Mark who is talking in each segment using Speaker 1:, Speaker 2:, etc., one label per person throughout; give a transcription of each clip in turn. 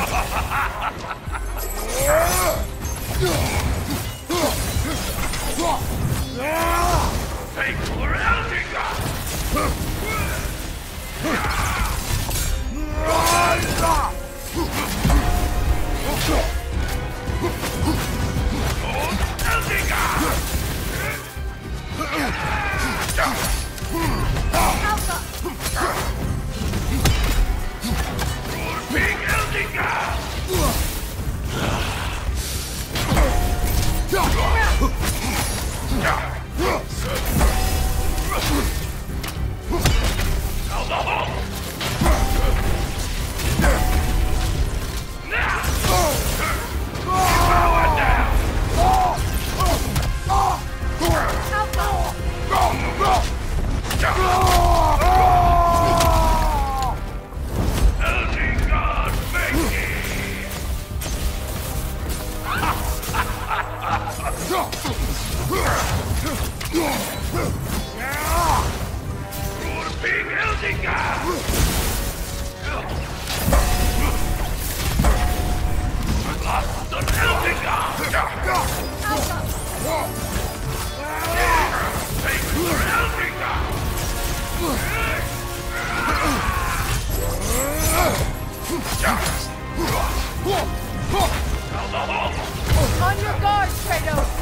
Speaker 1: Ha ha ha! Huh! On your guard, Kratos!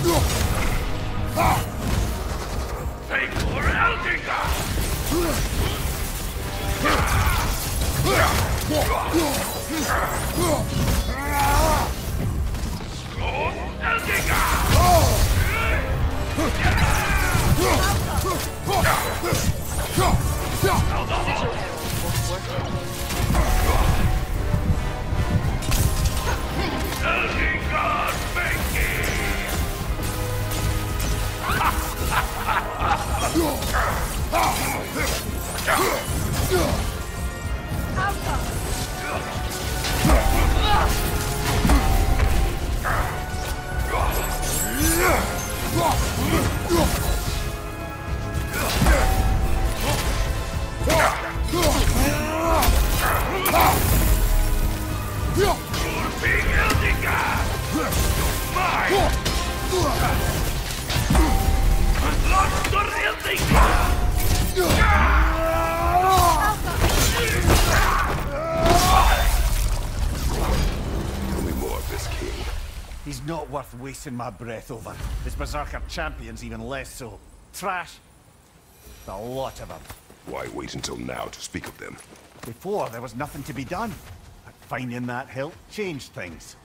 Speaker 1: Oh! Tell me more of this king.
Speaker 2: He's not worth wasting my breath over. His Berserker champion's even less so. Trash. The lot of them.
Speaker 3: Why wait until now to speak of them?
Speaker 2: Before, there was nothing to be done. But finding that help changed things.